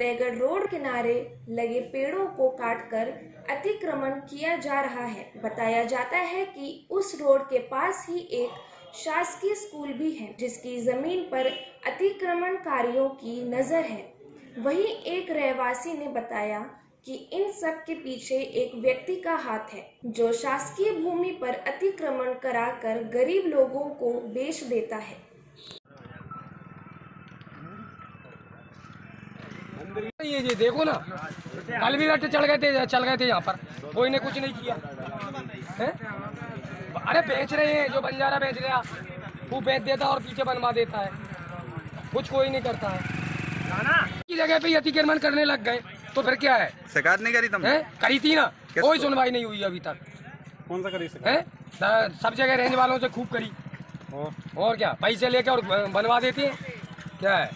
किनारे लगे पेड़ों को काटकर अतिक्रमण किया जा रहा है। बताया जाता है कि उस रोड के पास ही एक शासकीय स्कूल भी है, जिसकी ज़मीन पर अतिक्रमणकारियों की नज़र है। वहीं एक रहवासी ने बताया कि इन सब के पीछे एक व्यक्ति का हाथ है, जो शासकीय भूमि पर अतिक्रमण कराकर गरीब लोगों को बेच देता है। ये देखो ना। कल भी रट चढ़ गए थे चल गए थे यहाँ पर। कोई ने कुछ नहीं किया। है? अरे बेच रहे हैं जो बंजारा बेच गया वो बेच देता और पीछे बनवा देता है। कुछ कोई नहीं करता है। की जगह पे अतिक्रमण करने लग गए तो फिर क्या है? शिकायत नहीं करी तुमने? हैं? करी थी ना। कोई सुनवाई नहीं हुई अभी तक। कौन सा करी है? सब जगह रेंज वालों से खूब करी। और? और क्या? पैसे लेके और बनवा देते हैं? क्या है?